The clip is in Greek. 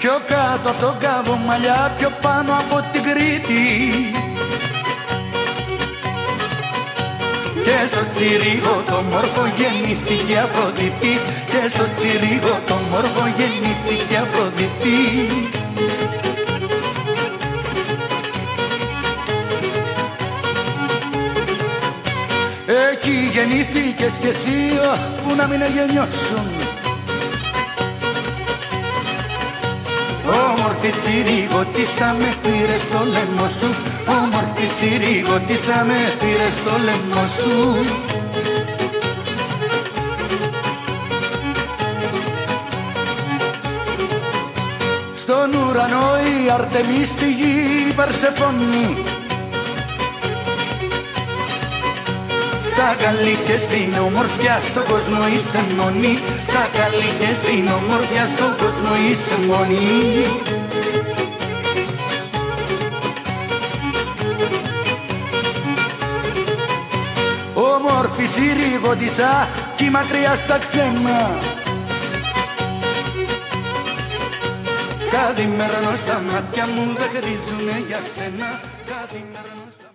πιο κάτω από τον κάβο μαλλιά πιο πάνω από την Κρήτη. Και στο τσιρίγο το μόρφο γεννήθηκε Αφροδίτη. Και στο τσιρίγο το μόρφο γεννήθηκε Αφροδίτη. Εκεί γεννήθηκες κι εσύ που να μην γεννιώσουν Όμορφη τσιρίγωτησα με πήρες στο λαιμό σου. Όμορφη τσιρίγωτησα με πήρες στο λαιμό σου. Στον ουρανό η Αρτεμή στη γη Περσεφόνη Στα καλή και στην ομορφιά στον κόσμο είσαι μόνη. Στα καλή και στην ομορφιά στον κόσμο είσαι μόνη. Όμορφη τσιρίγωτησα κι μακριά στα ξένα. Καθημερινό στα μάτια μου δεν χρήζουνε για σένα. Καθημερινό στα